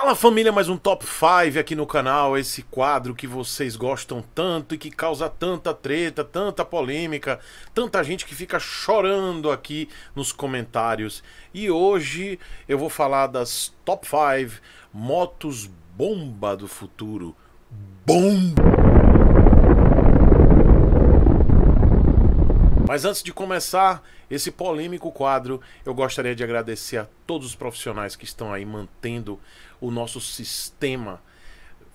Fala família, mais um Top 5 aqui no canal, esse quadro que vocês gostam tanto e que causa tanta treta, tanta polêmica, tanta gente que fica chorando aqui nos comentários. E hoje eu vou falar das Top 5 motos bomba do futuro. Bomba! Mas antes de começar esse polêmico quadro, eu gostaria de agradecer a todos os profissionais que estão aí mantendo o nosso sistema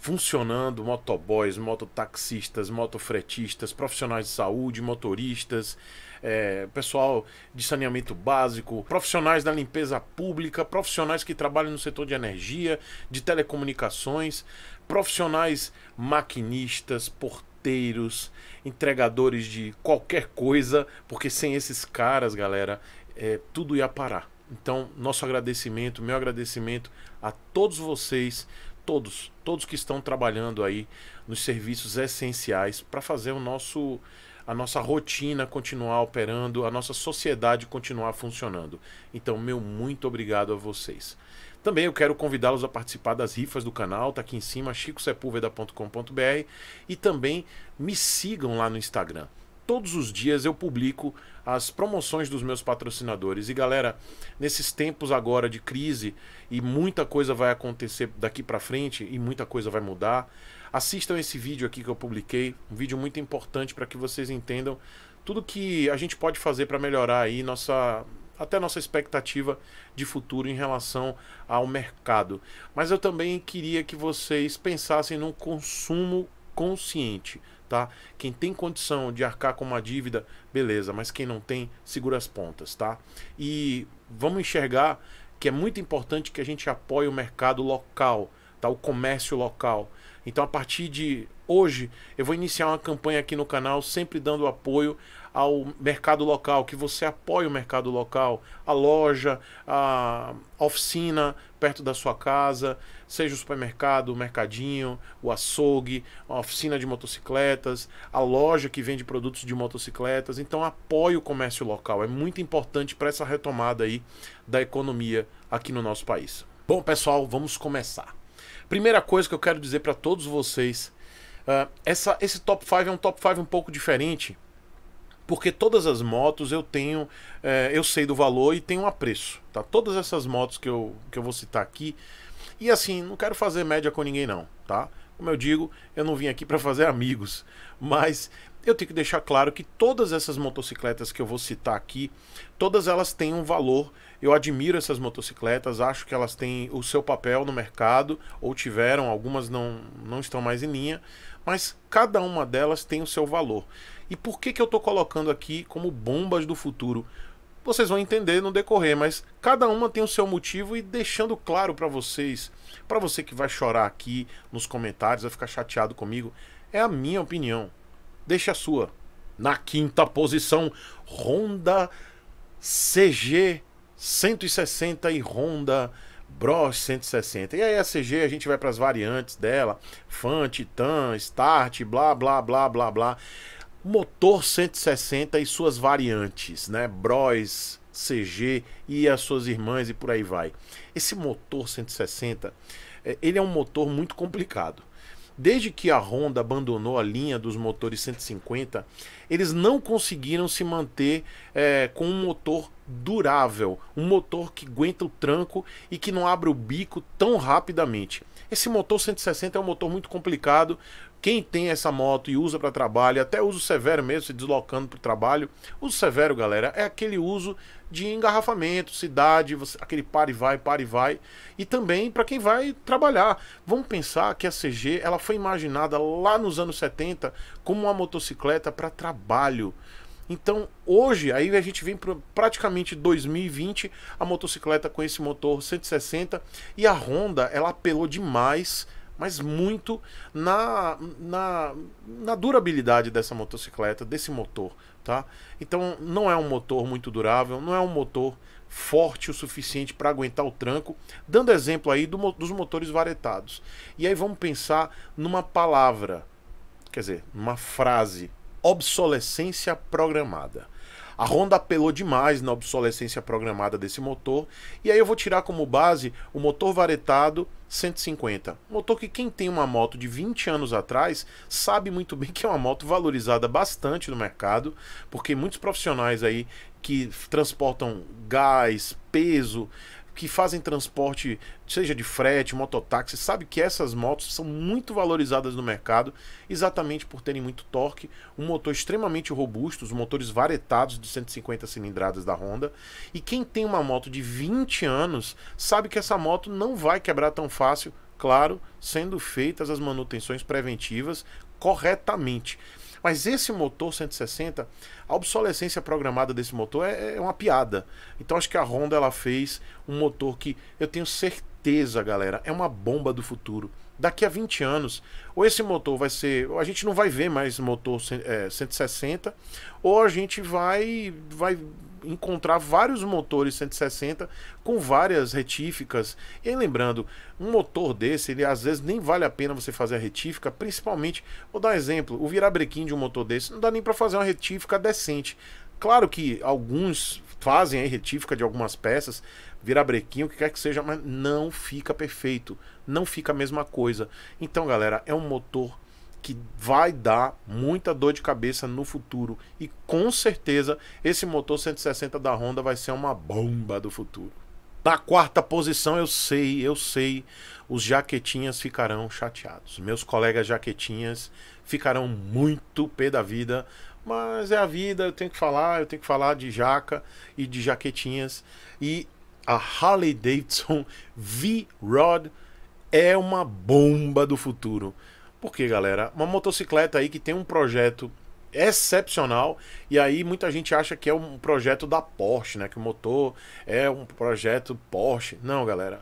funcionando, motoboys, mototaxistas, motofretistas, profissionais de saúde, motoristas, é, pessoal de saneamento básico, profissionais da limpeza pública, profissionais que trabalham no setor de energia, de telecomunicações, profissionais maquinistas, porteiros, entregadores de qualquer coisa, porque sem esses caras, galera, é, tudo ia parar. Então, nosso agradecimento, meu agradecimento a todos vocês, todos, todos que estão trabalhando aí nos serviços essenciais para fazer o nosso a nossa rotina continuar operando, a nossa sociedade continuar funcionando. Então, meu muito obrigado a vocês. Também eu quero convidá-los a participar das rifas do canal, tá aqui em cima, chicosepulveda.com.br e também me sigam lá no Instagram. Todos os dias eu publico as promoções dos meus patrocinadores. E galera, nesses tempos agora de crise e muita coisa vai acontecer daqui para frente e muita coisa vai mudar, assistam esse vídeo aqui que eu publiquei, um vídeo muito importante para que vocês entendam tudo que a gente pode fazer para melhorar aí nossa até nossa expectativa de futuro em relação ao mercado. Mas eu também queria que vocês pensassem num consumo consciente, tá? Quem tem condição de arcar com uma dívida, beleza, mas quem não tem, segura as pontas, tá? E vamos enxergar que é muito importante que a gente apoie o mercado local, tá? O comércio local. Então, a partir de hoje, eu vou iniciar uma campanha aqui no canal, sempre dando apoio ao mercado local, que você apoie o mercado local, a loja, a oficina perto da sua casa, seja o supermercado, o mercadinho, o açougue, a oficina de motocicletas, a loja que vende produtos de motocicletas. Então apoie o comércio local, é muito importante para essa retomada aí da economia aqui no nosso país. Bom, pessoal, vamos começar. Primeira coisa que eu quero dizer para todos vocês, uh, essa, esse top 5 é um top 5 um pouco diferente, porque todas as motos eu tenho, é, eu sei do valor e tenho um apreço, tá? Todas essas motos que eu, que eu vou citar aqui, e assim, não quero fazer média com ninguém não, tá? Como eu digo, eu não vim aqui para fazer amigos, mas eu tenho que deixar claro que todas essas motocicletas que eu vou citar aqui, todas elas têm um valor. Eu admiro essas motocicletas, acho que elas têm o seu papel no mercado, ou tiveram, algumas não, não estão mais em linha, mas cada uma delas tem o seu valor. E por que, que eu estou colocando aqui como bombas do futuro? Vocês vão entender no decorrer, mas cada uma tem o seu motivo e deixando claro para vocês, para você que vai chorar aqui nos comentários, vai ficar chateado comigo, é a minha opinião. Deixa a sua. Na quinta posição, Honda CG 160 e Honda Bros 160. E aí a CG a gente vai para as variantes dela, Fan, Titan, Start, blá blá blá blá blá. Motor 160 e suas variantes, né? Bros, CG e as suas irmãs e por aí vai. Esse motor 160, é, ele é um motor muito complicado. Desde que a Honda abandonou a linha dos motores 150, eles não conseguiram se manter é, com um motor durável, um motor que aguenta o tranco e que não abre o bico tão rapidamente. Esse motor 160 é um motor muito complicado. Quem tem essa moto e usa para trabalho, até uso severo mesmo, se deslocando para o trabalho. Uso severo, galera, é aquele uso de engarrafamento, cidade, você, aquele para e vai, para e vai. E também para quem vai trabalhar. Vamos pensar que a CG ela foi imaginada lá nos anos 70 como uma motocicleta para trabalho. Então, hoje, aí a gente vem para praticamente 2020, a motocicleta com esse motor 160 e a Honda, ela apelou demais mas muito na, na, na durabilidade dessa motocicleta, desse motor, tá? Então não é um motor muito durável, não é um motor forte o suficiente para aguentar o tranco, dando exemplo aí do, dos motores varetados. E aí vamos pensar numa palavra, quer dizer, numa frase, obsolescência programada. A Honda apelou demais na obsolescência programada desse motor. E aí eu vou tirar como base o motor varetado 150. Motor que quem tem uma moto de 20 anos atrás sabe muito bem que é uma moto valorizada bastante no mercado, porque muitos profissionais aí que transportam gás, peso, que fazem transporte, seja de frete, mototáxi, sabe que essas motos são muito valorizadas no mercado, exatamente por terem muito torque, um motor extremamente robusto, os motores varetados de 150 cilindradas da Honda. E quem tem uma moto de 20 anos sabe que essa moto não vai quebrar tão fácil, claro, sendo feitas as manutenções preventivas corretamente. Mas esse motor 160, a obsolescência programada desse motor é, é, uma piada. Então acho que a Honda ela fez um motor que eu tenho certeza, galera, é uma bomba do futuro. Daqui a 20 anos, ou esse motor vai ser. A gente não vai ver mais motor é, 160, ou a gente vai, vai encontrar vários motores 160 com várias retíficas. E lembrando, um motor desse, ele às vezes nem vale a pena você fazer a retífica, principalmente, vou dar um exemplo, o virabrequim de um motor desse não dá nem para fazer uma retífica decente. Claro que alguns fazem aí retífica de algumas peças, virabrequim, o que quer que seja, mas não fica perfeito, não fica a mesma coisa. Então, galera, é um motor que vai dar muita dor de cabeça no futuro. E com certeza esse motor 160 da Honda vai ser uma bomba do futuro. Na quarta posição, eu sei, eu sei, os jaquetinhas ficarão chateados. Meus colegas jaquetinhas ficarão muito pé da vida, mas é a vida, eu tenho que falar, eu tenho que falar de jaca e de jaquetinhas. E a Harley Davidson V-Rod é uma bomba do futuro. Porque, galera, uma motocicleta aí que tem um projeto excepcional e aí muita gente acha que é um projeto da Porsche, né? Que o motor é um projeto Porsche. Não, galera.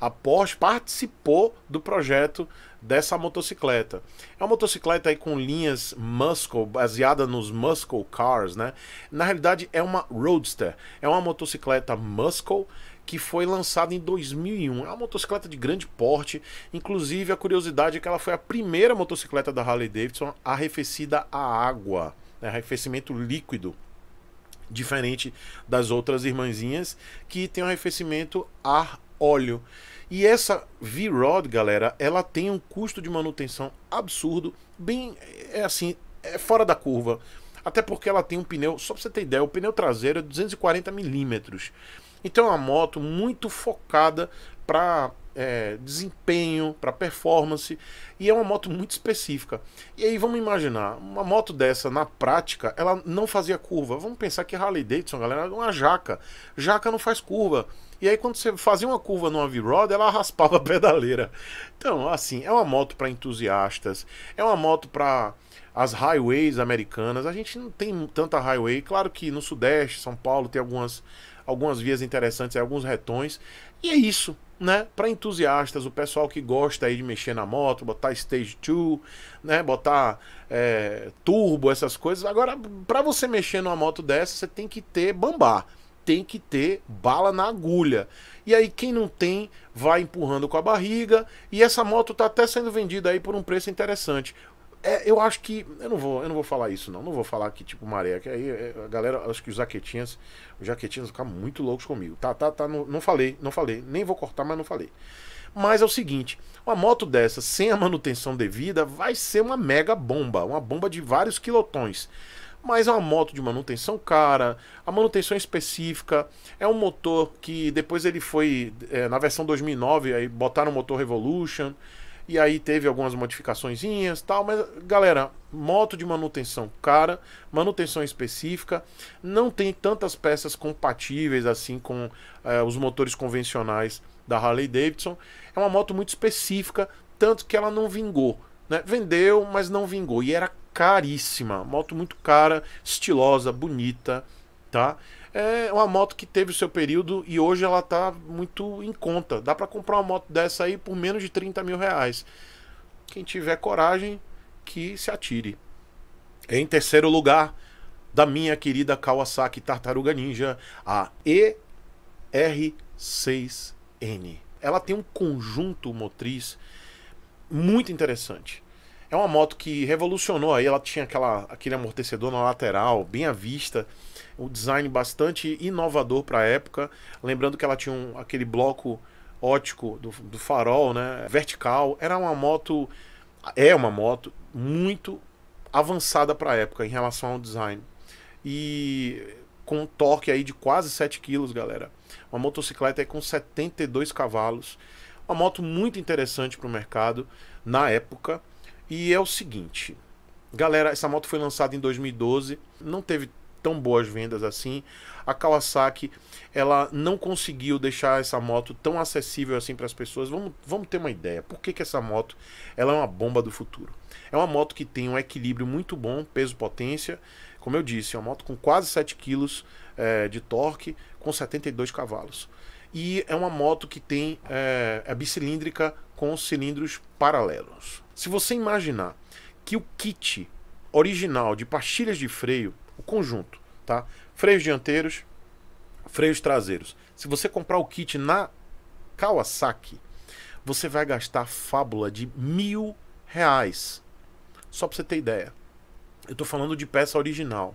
A Porsche participou do projeto dessa motocicleta. É uma motocicleta aí com linhas Muscle, baseada nos Muscle Cars, né? Na realidade é uma Roadster. É uma motocicleta Muscle que foi lançada em 2001. É uma motocicleta de grande porte, inclusive a curiosidade é que ela foi a primeira motocicleta da Harley Davidson arrefecida a água, né, arrefecimento líquido, diferente das outras irmãzinhas que tem arrefecimento a óleo. E essa V-Rod, galera, ela tem um custo de manutenção absurdo, bem é assim, é fora da curva. Até porque ela tem um pneu, só pra você ter ideia, o pneu traseiro é 240 milímetros. Então é uma moto muito focada para é, desempenho, para performance e é uma moto muito específica. E aí vamos imaginar, uma moto dessa na prática, ela não fazia curva. Vamos pensar que Harley Davidson, galera, é uma jaca. Jaca não faz curva. E aí quando você fazia uma curva numa V-Rod, ela raspava a pedaleira. Então, assim, é uma moto para entusiastas, é uma moto para as highways americanas. A gente não tem tanta highway, claro que no sudeste, São Paulo tem algumas algumas vias interessantes, alguns retões. E é isso, né? Para entusiastas, o pessoal que gosta aí de mexer na moto, botar stage 2, né? Botar é, turbo, essas coisas. Agora, para você mexer numa moto dessa, você tem que ter bambá, tem que ter bala na agulha. E aí quem não tem vai empurrando com a barriga e essa moto está até sendo vendida aí por um preço interessante. É, eu acho que. Eu não vou, eu não vou falar isso, não. Não vou falar que tipo maré. Que aí é, a galera, acho que os jaquetinhas. Os jaquetinhas vão ficar muito loucos comigo. Tá, tá, tá. Não, não falei, não falei. Nem vou cortar, mas não falei. Mas é o seguinte: uma moto dessa, sem a manutenção devida, vai ser uma mega bomba. Uma bomba de vários quilotões. Mas é uma moto de manutenção cara, a manutenção é específica. É um motor que depois ele foi. É, na versão 2009, aí botaram o motor Revolution. E aí teve algumas modificações tal, mas galera, moto de manutenção cara, manutenção específica, não tem tantas peças compatíveis assim com é, os motores convencionais da Harley Davidson. É uma moto muito específica, tanto que ela não vingou. Né? Vendeu, mas não vingou. E era caríssima. Moto muito cara, estilosa, bonita, tá? É uma moto que teve o seu período e hoje ela está muito em conta. Dá para comprar uma moto dessa aí por menos de 30 mil reais. Quem tiver coragem, que se atire. Em terceiro lugar, da minha querida Kawasaki Tartaruga Ninja, a ER6N. Ela tem um conjunto motriz muito interessante. É uma moto que revolucionou aí, ela tinha aquela, aquele amortecedor na lateral, bem à vista, um design bastante inovador para a época. Lembrando que ela tinha um, aquele bloco ótico do, do farol, né, vertical. Era uma moto, é uma moto muito avançada para a época em relação ao design. E com um torque aí de quase 7 kg, galera. Uma motocicleta aí com 72 cavalos. Uma moto muito interessante para o mercado na época. E é o seguinte, galera, essa moto foi lançada em 2012, não teve tão boas vendas assim. A Kawasaki, ela não conseguiu deixar essa moto tão acessível assim para as pessoas. Vamos, vamos ter uma ideia. Por que, que essa moto ela é uma bomba do futuro? É uma moto que tem um equilíbrio muito bom, peso-potência. Como eu disse, é uma moto com quase 7 kg é, de torque, com 72 cavalos. E é uma moto que tem é, é bicilíndrica com cilindros paralelos. Se você imaginar que o kit original de pastilhas de freio, conjunto, tá? Freios dianteiros, freios traseiros. Se você comprar o kit na Kawasaki, você vai gastar fábula de mil reais. Só para você ter ideia. Eu estou falando de peça original.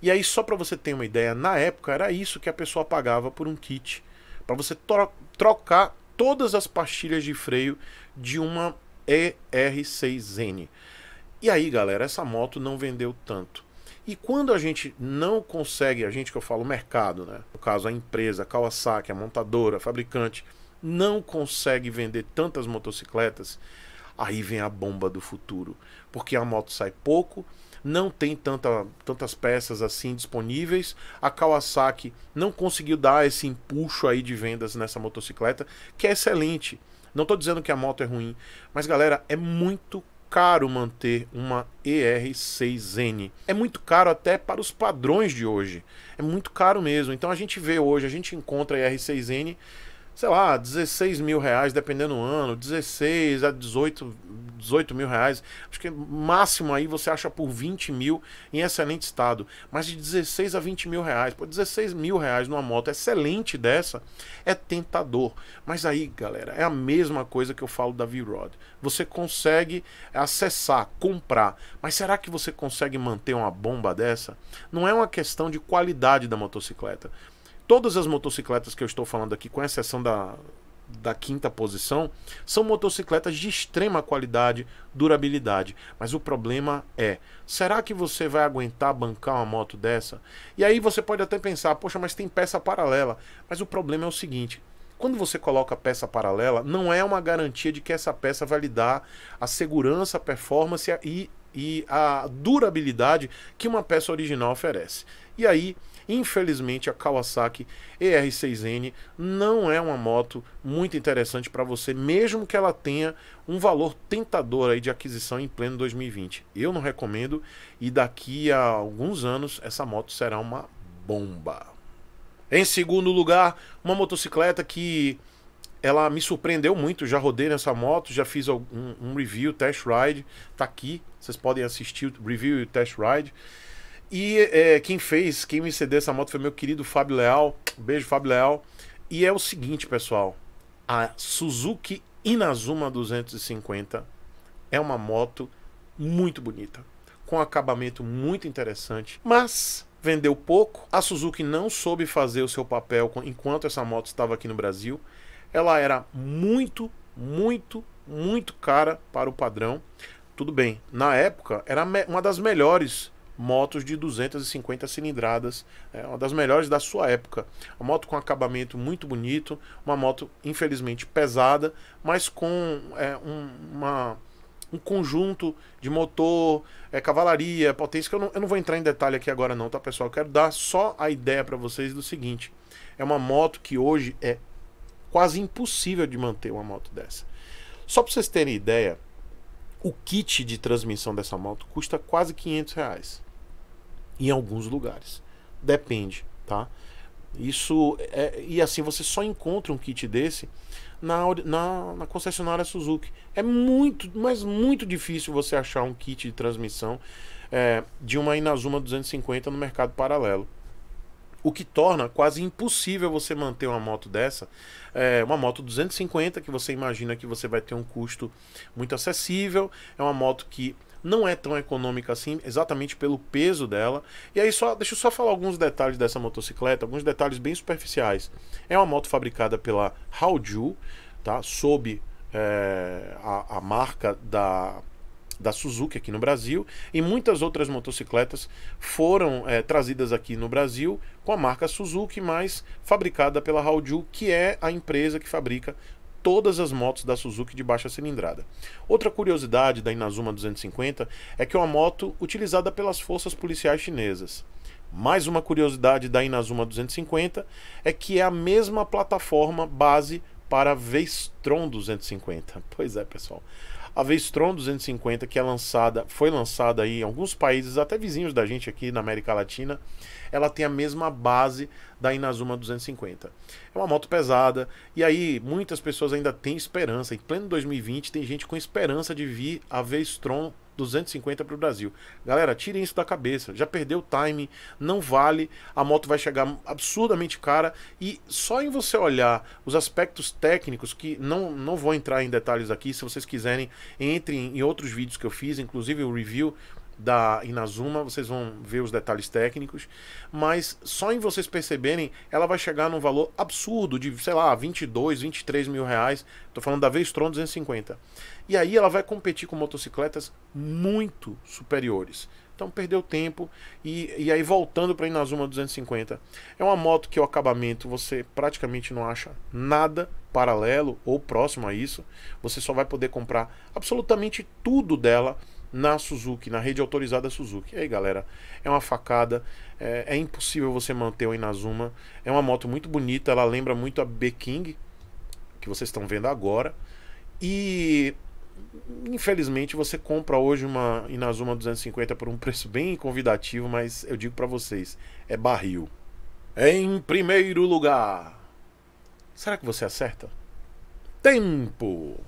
E aí, só para você ter uma ideia, na época era isso que a pessoa pagava por um kit. Para você tro trocar todas as pastilhas de freio de uma ER6N. E aí, galera, essa moto não vendeu tanto. E quando a gente não consegue, a gente que eu falo mercado, né? No caso, a empresa, a Kawasaki, a montadora, a fabricante, não consegue vender tantas motocicletas, aí vem a bomba do futuro. Porque a moto sai pouco, não tem tanta, tantas peças assim disponíveis. A Kawasaki não conseguiu dar esse empuxo aí de vendas nessa motocicleta, que é excelente. Não estou dizendo que a moto é ruim, mas galera, é muito caro manter uma ER6N. É muito caro até para os padrões de hoje. É muito caro mesmo. Então a gente vê hoje, a gente encontra a ER6N sei lá, 16 mil reais, dependendo do ano, 16 a 18, 18 mil reais. Acho que máximo aí você acha por 20 mil em excelente estado. Mas de 16 a 20 mil reais, por 16 mil reais numa moto excelente dessa, é tentador. Mas aí, galera, é a mesma coisa que eu falo da V-Rod. Você consegue acessar, comprar, mas será que você consegue manter uma bomba dessa? Não é uma questão de qualidade da motocicleta. Todas as motocicletas que eu estou falando aqui, com exceção da, da quinta posição, são motocicletas de extrema qualidade, durabilidade. Mas o problema é, será que você vai aguentar bancar uma moto dessa? E aí você pode até pensar, poxa, mas tem peça paralela. Mas o problema é o seguinte, quando você coloca peça paralela, não é uma garantia de que essa peça vai lhe dar a segurança, a performance e, e a durabilidade que uma peça original oferece. E aí Infelizmente, a Kawasaki ER6N não é uma moto muito interessante para você, mesmo que ela tenha um valor tentador aí de aquisição em pleno 2020. Eu não recomendo e daqui a alguns anos essa moto será uma bomba. Em segundo lugar, uma motocicleta que ela me surpreendeu muito. Já rodei nessa moto, já fiz um, um review, test ride, tá aqui. Vocês podem assistir o review e o test ride. E é, quem fez, quem me cedeu essa moto foi meu querido Fábio Leal. beijo, Fábio Leal. E é o seguinte, pessoal. A Suzuki Inazuma 250 é uma moto muito bonita, com acabamento muito interessante, mas vendeu pouco. A Suzuki não soube fazer o seu papel enquanto essa moto estava aqui no Brasil. Ela era muito, muito, muito cara para o padrão. Tudo bem, na época era uma das melhores motos de 250 cilindradas, é uma das melhores da sua época. Uma moto com acabamento muito bonito, uma moto infelizmente pesada, mas com é, um, uma, um conjunto de motor, é, cavalaria, potência, que eu não, eu não vou entrar em detalhe aqui agora não, tá pessoal? Eu quero dar só a ideia para vocês do seguinte, é uma moto que hoje é quase impossível de manter uma moto dessa. Só para vocês terem ideia, o kit de transmissão dessa moto custa quase 500 reais em alguns lugares. Depende, tá? Isso é, e assim você só encontra um kit desse na, na, na, concessionária Suzuki. É muito, mas muito difícil você achar um kit de transmissão é, de uma Inazuma 250 no mercado paralelo. o que torna quase impossível você manter uma moto dessa. É uma moto 250 que você imagina que você vai ter um custo muito acessível. É uma moto que não é tão econômica assim, exatamente pelo peso dela. E aí só, deixa eu só falar alguns detalhes dessa motocicleta, alguns detalhes bem superficiais. É uma moto fabricada pela Haoju, tá? Sob é, a, a marca da da Suzuki aqui no Brasil e muitas outras motocicletas foram é, trazidas aqui no Brasil com a marca Suzuki, mas fabricada pela Haoju, que é a empresa que fabrica todas as motos da Suzuki de baixa cilindrada. Outra curiosidade da Inazuma 250 é que é uma moto utilizada pelas forças policiais chinesas. Mais uma curiosidade da Inazuma 250 é que é a mesma plataforma base para a Vestron 250. Pois é, pessoal. A Vestron 250, que é lançada, foi lançada aí em alguns países, até vizinhos da gente aqui na América Latina, ela tem a mesma base da Inazuma 250. É uma moto pesada, e aí muitas pessoas ainda têm esperança. Em pleno 2020, tem gente com esperança de vir a Vestron 250 para o Brasil. Galera, tirem isso da cabeça. Já perdeu o time, não vale. A moto vai chegar absurdamente cara e só em você olhar os aspectos técnicos que não não vou entrar em detalhes aqui, se vocês quiserem, entrem em outros vídeos que eu fiz, inclusive o review da Inazuma, vocês vão ver os detalhes técnicos, mas só em vocês perceberem, ela vai chegar num valor absurdo de, sei lá, 22, 23 mil reais. Tô falando da Vestron 250. E aí ela vai competir com motocicletas muito superiores. Então perdeu tempo e, e aí voltando para a Inazuma 250. É uma moto que o acabamento você praticamente não acha nada paralelo ou próximo a isso. Você só vai poder comprar absolutamente tudo dela na Suzuki, na rede autorizada Suzuki. E aí, galera, é uma facada. É, é impossível você manter o Inazuma. É uma moto muito bonita, ela lembra muito a B-King, que vocês estão vendo agora. E infelizmente você compra hoje uma Inazuma 250 por um preço bem convidativo, mas eu digo para vocês, é barril. Em primeiro lugar, será que você acerta? Tempo.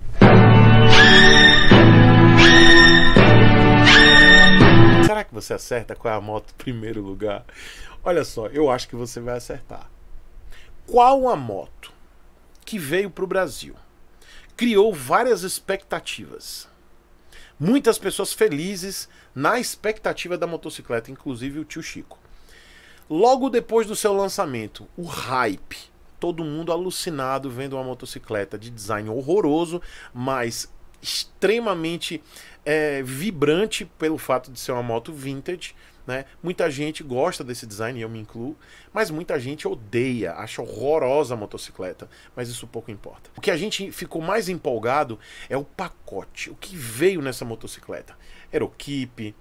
Será que você acerta qual é a moto primeiro lugar? Olha só, eu acho que você vai acertar. Qual a moto que veio para o Brasil? Criou várias expectativas. Muitas pessoas felizes na expectativa da motocicleta, inclusive o tio Chico. Logo depois do seu lançamento, o hype. Todo mundo alucinado vendo uma motocicleta de design horroroso, mas extremamente é, vibrante pelo fato de ser uma moto vintage. Né? Muita gente gosta desse design, eu me incluo, mas muita gente odeia, acha horrorosa a motocicleta, mas isso pouco importa. O que a gente ficou mais empolgado é o pacote, o que veio nessa motocicleta. Aeroquipe,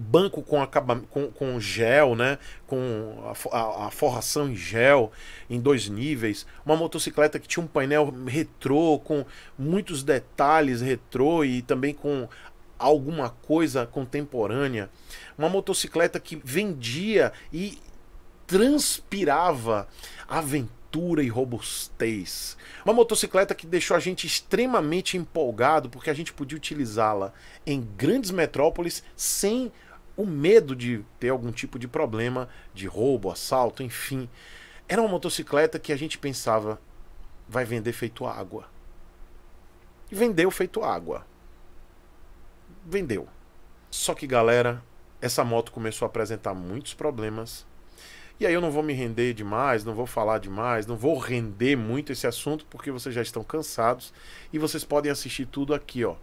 banco com, acaba, com, com gel, né? com a, a, a, forração em gel em dois níveis, uma motocicleta que tinha um painel retrô com muitos detalhes retrô e também com alguma coisa contemporânea, uma motocicleta que vendia e transpirava aventura e robustez. Uma motocicleta que deixou a gente extremamente empolgado porque a gente podia utilizá-la em grandes metrópoles sem o medo de ter algum tipo de problema de roubo, assalto, enfim. Era uma motocicleta que a gente pensava vai vender feito água. E vendeu feito água. Vendeu. Só que, galera, essa moto começou a apresentar muitos problemas. E aí eu não vou me render demais, não vou falar demais, não vou render muito esse assunto porque vocês já estão cansados e vocês podem assistir tudo aqui, ó.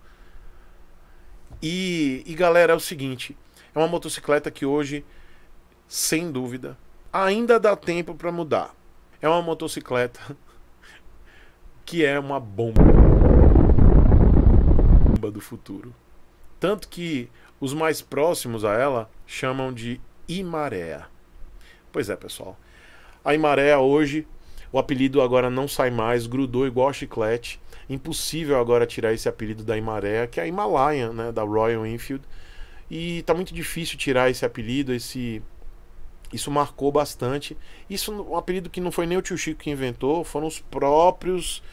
E, e galera, é o seguinte, é uma motocicleta que hoje, sem dúvida, ainda dá tempo para mudar. É uma motocicleta que é uma bomba do futuro. Tanto que os mais próximos a ela chamam de Imaréa. Pois é, pessoal. A Imaréa hoje, o apelido agora não sai mais, grudou igual chiclete. Impossível agora tirar esse apelido da Imaréa, que é a Himalayan, né, da Royal Enfield. E tá muito difícil tirar esse apelido, esse isso marcou bastante. Isso um apelido que não foi nem o tio Chico que inventou, foram os próprios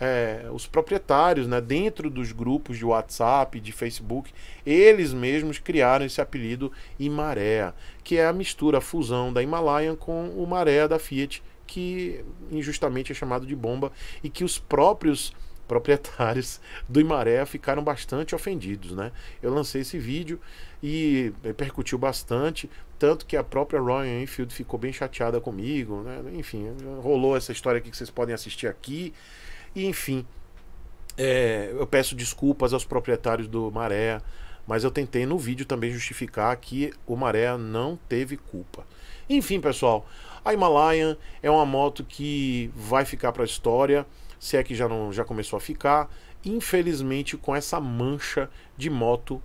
é, os proprietários, né, dentro dos grupos de WhatsApp, de Facebook, eles mesmos criaram esse apelido Imaré, que é a mistura, a fusão da Himalayan com o Maré da Fiat, que injustamente é chamado de bomba e que os próprios proprietários do Imaré ficaram bastante ofendidos, né? Eu lancei esse vídeo e repercutiu bastante, tanto que a própria Royal Enfield ficou bem chateada comigo, né? Enfim, rolou essa história aqui que vocês podem assistir aqui. E enfim, é, eu peço desculpas aos proprietários do Maré, mas eu tentei no vídeo também justificar que o Maré não teve culpa. Enfim, pessoal, a Himalayan é uma moto que vai ficar para a história, se é que já não já começou a ficar, infelizmente com essa mancha de moto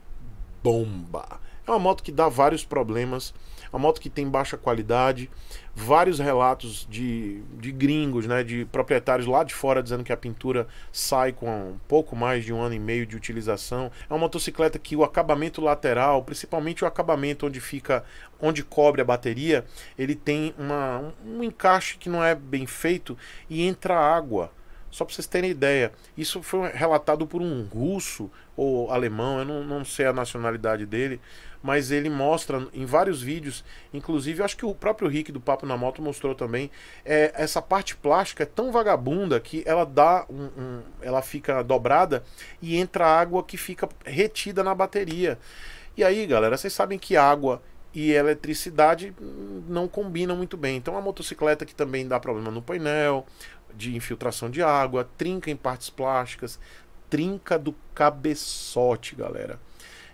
bomba. É uma moto que dá vários problemas uma moto que tem baixa qualidade, vários relatos de, de gringos, né, de proprietários lá de fora dizendo que a pintura sai com um pouco mais de um ano e meio de utilização. É uma motocicleta que o acabamento lateral, principalmente o acabamento onde fica, onde cobre a bateria, ele tem uma, um encaixe que não é bem feito e entra água. Só para vocês terem ideia, isso foi relatado por um russo ou alemão, eu não, não sei a nacionalidade dele, mas ele mostra em vários vídeos, inclusive acho que o próprio Rick do Papo na Moto mostrou também, é, essa parte plástica é tão vagabunda que ela dá um, um, ela fica dobrada e entra água que fica retida na bateria. E aí, galera, vocês sabem que água e eletricidade não combinam muito bem. Então a motocicleta que também dá problema no painel, de infiltração de água, trinca em partes plásticas, trinca do cabeçote, galera.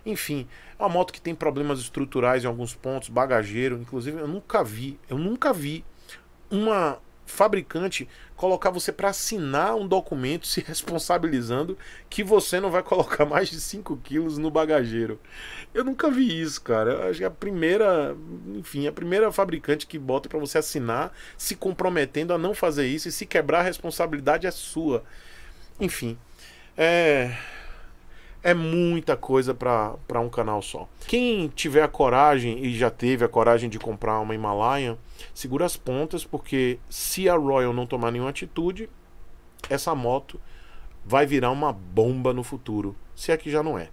Enfim, é uma moto que tem problemas estruturais em alguns pontos, bagageiro, inclusive eu nunca vi, eu nunca vi uma fabricante colocar você para assinar um documento se responsabilizando que você não vai colocar mais de 5 quilos no bagageiro. Eu nunca vi isso, cara. Acho que é a primeira, enfim, a primeira fabricante que bota para você assinar se comprometendo a não fazer isso e se quebrar a responsabilidade é sua. Enfim, é é muita coisa para um canal só. Quem tiver a coragem e já teve a coragem de comprar uma Himalayan, segura as pontas, porque se a Royal não tomar nenhuma atitude, essa moto vai virar uma bomba no futuro, se é que já não é.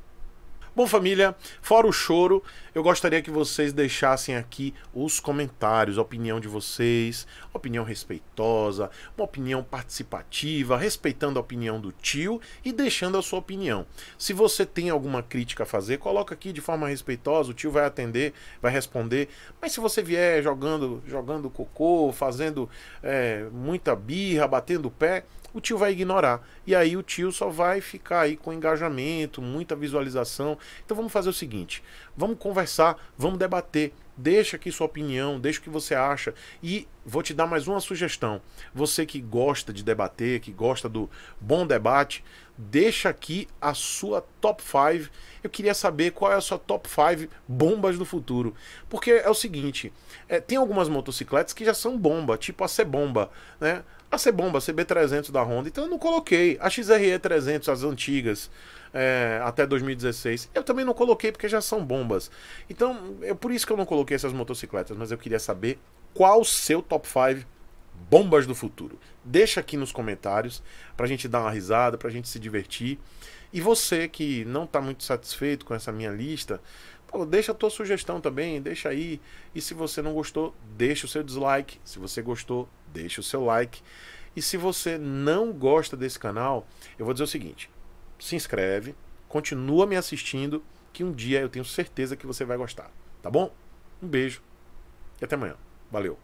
Bom, família, fora o choro, eu gostaria que vocês deixassem aqui os comentários, a opinião de vocês, opinião respeitosa, uma opinião participativa, respeitando a opinião do tio e deixando a sua opinião. Se você tem alguma crítica a fazer, coloca aqui de forma respeitosa, o tio vai atender, vai responder. Mas se você vier jogando, jogando cocô, fazendo é, muita birra, batendo o pé, o tio vai ignorar. E aí o tio só vai ficar aí com engajamento, muita visualização. Então vamos fazer o seguinte: vamos conversar, vamos debater. Deixa aqui sua opinião, deixa o que você acha. E vou te dar mais uma sugestão. Você que gosta de debater, que gosta do bom debate, deixa aqui a sua top 5. Eu queria saber qual é a sua top 5 bombas do futuro. Porque é o seguinte: é, tem algumas motocicletas que já são bomba, tipo a C-Bomba, né? A C-Bomba, a CB300 da Honda, então eu não coloquei. A XRE 300, as antigas, é, até 2016, eu também não coloquei porque já são bombas. Então, é por isso que eu não coloquei essas motocicletas, mas eu queria saber qual o seu top 5 bombas do futuro. Deixa aqui nos comentários pra gente dar uma risada, pra gente se divertir. E você que não tá muito satisfeito com essa minha lista, Pô, deixa a tua sugestão também, deixa aí. E se você não gostou, deixa o seu dislike. Se você gostou, deixa o seu like. E se você não gosta desse canal, eu vou dizer o seguinte: se inscreve, continua me assistindo, que um dia eu tenho certeza que você vai gostar. Tá bom? Um beijo e até amanhã. Valeu!